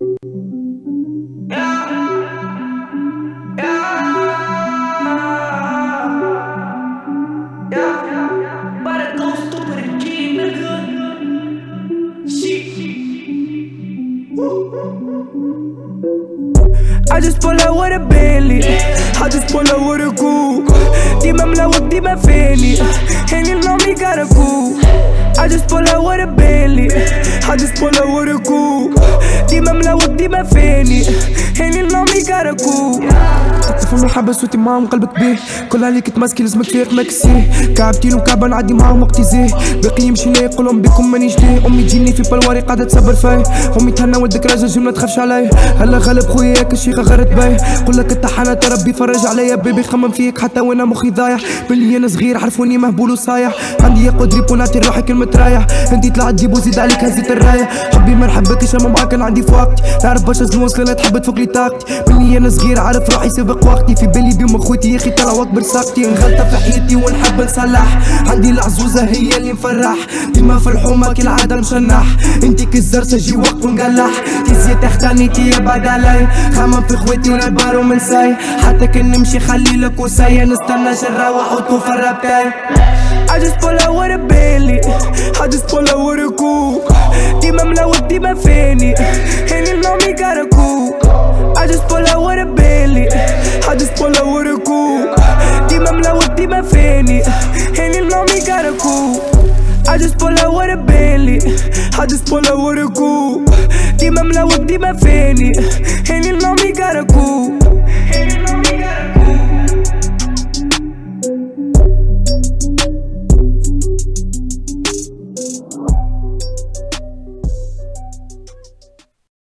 I just pull out with a Bentley. I just pull out with a coupe. Di me mlawak, di me feli And you know me got a cool. I just pull out with a Bentley. I just pull out with a coupe. me befende, ele não me caracou. تفهم الحبة صوتي معاهم قلبك بيه كل عليك تماسكي لازمك تفيق مكسيه كعبتين وكعبة نعدي معاهم وقت زيه باقي يمشي ليه يقولهم بكم مانيش ليه. أمي تجيني في بالواري قاعدة تصبر فيا أمي تهنى ولدك راجل ما تخافش عليا هلا غالب خويا ياك الشيخة غرت بيا قول لك الطحانة ربي فرج عليا بيبي خمم فيك حتى وأنا مخي ضايع. بلي أنا صغير عرفوني مهبول وصايح عندي يا قدري بوناتي روحي كلمة رايح انتي طلعت جيبو زيد عليك هزيت الراية حبي ما نحبكش اما معاك عندي في وقتي نعرف باش نوصل لا تحب تفوق لي طاقتي. بلي أنا صغير عارف روحي سابق وقتي. في بالي بيوم اخوتي يا أخي طلعوا اكبر ساقتي نغلطة في حياتي ونحب نصلح. عندي العزوزة هي اللي نفرح. ديما في الحومة كالعادة مشنح انتي كالزرسة جي وقت ونقلح. تيزي تي بعد علي خمم في خواتي ونبارو من ساي. حتى كان نمشي خلي لك وساي نستنى نروح وتوفى الرباي I just pull out with a Bentley. I just pull out with a coupe. ديما ملوك ديما فيني And you know me got a coupe I just pull out with a Bentley. I just pull up with a cool. Deep my blood with deep my fanny. Handy long me got a coupe. I just pull up with a Bentley. I just pull up with a cool. Deep my blood with deep my fanny. Handy